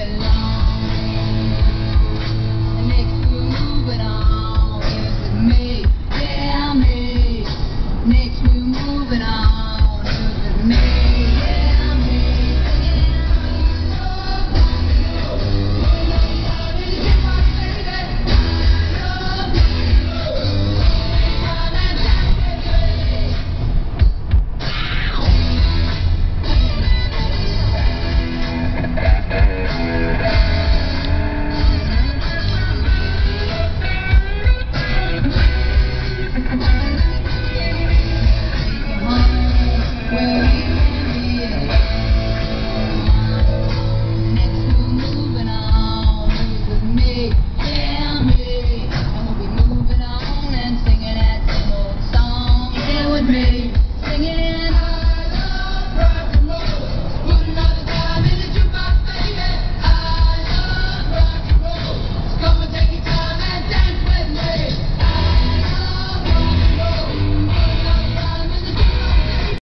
alone.